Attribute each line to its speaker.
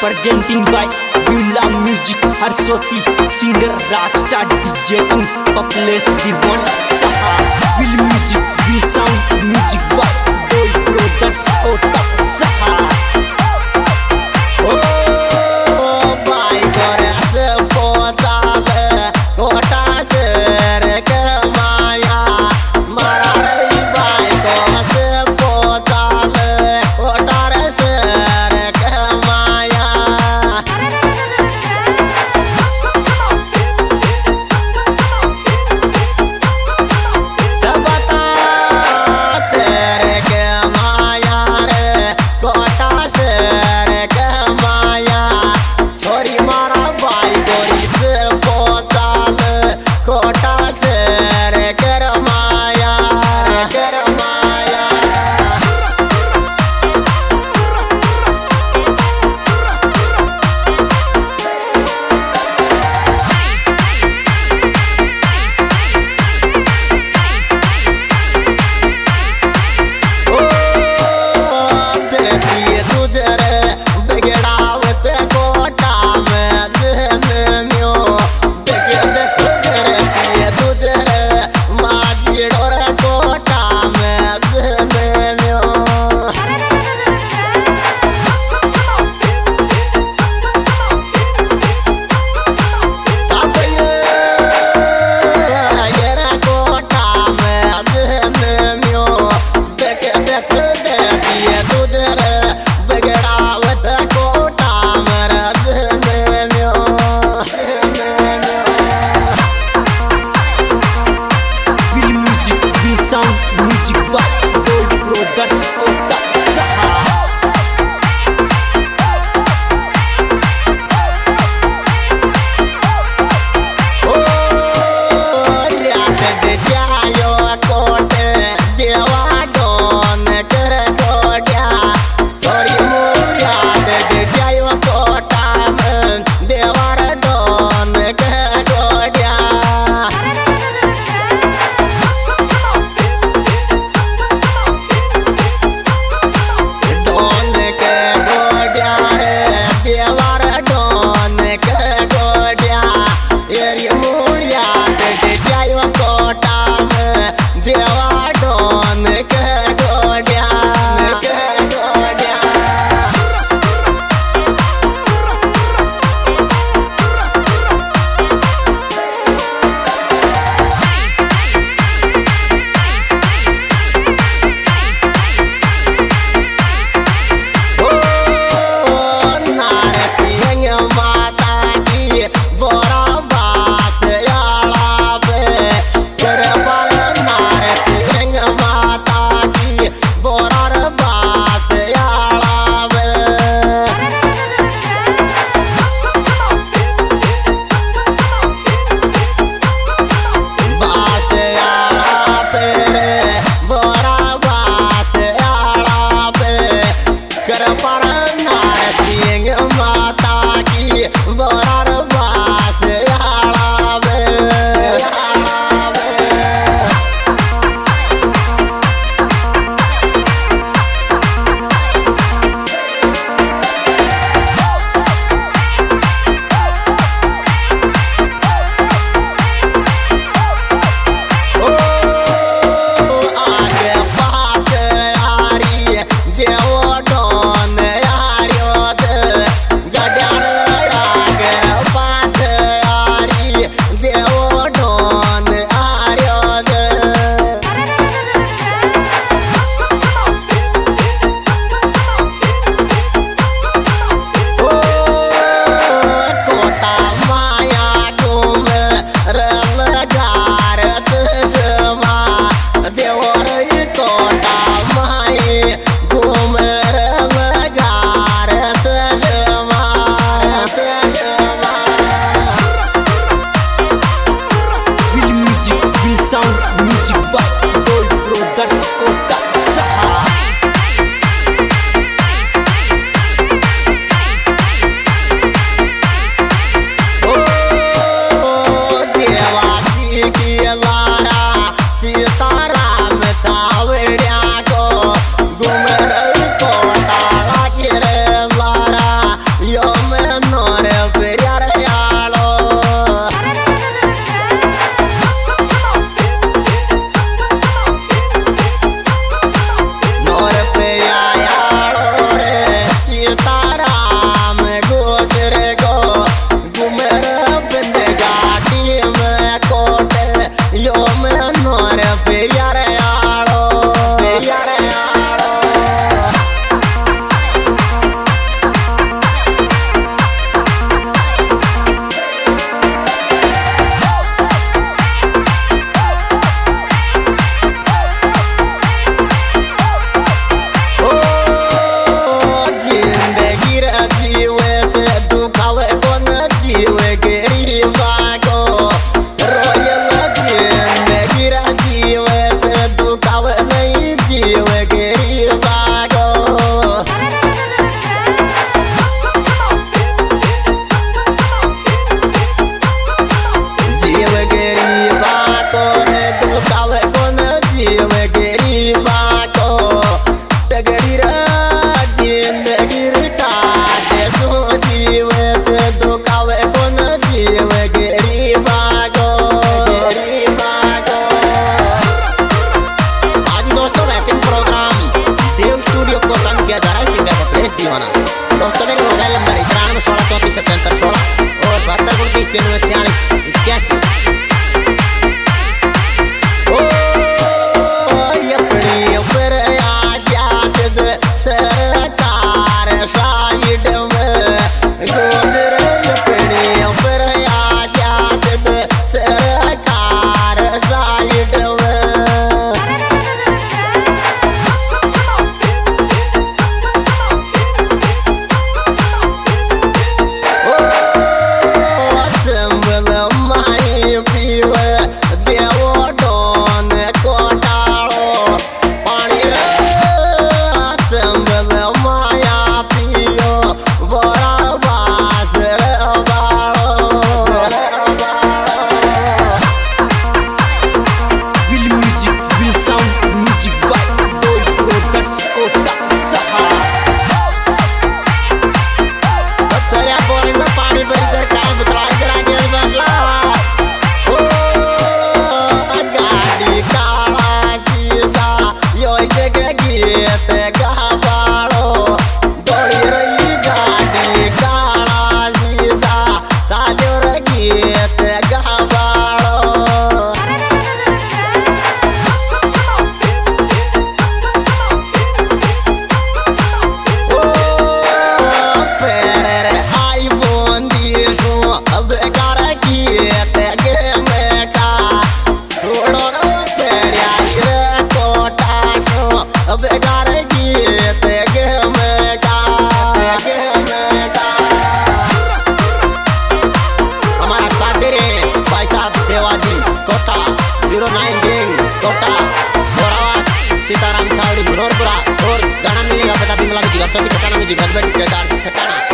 Speaker 1: presenting by Billa Music Harshoti singer rockstar DJ Populous Divana Saha Will Music Will Sound Music by Boy Brothers Kota Saha Saraswati Khatana में जी केदार खटाना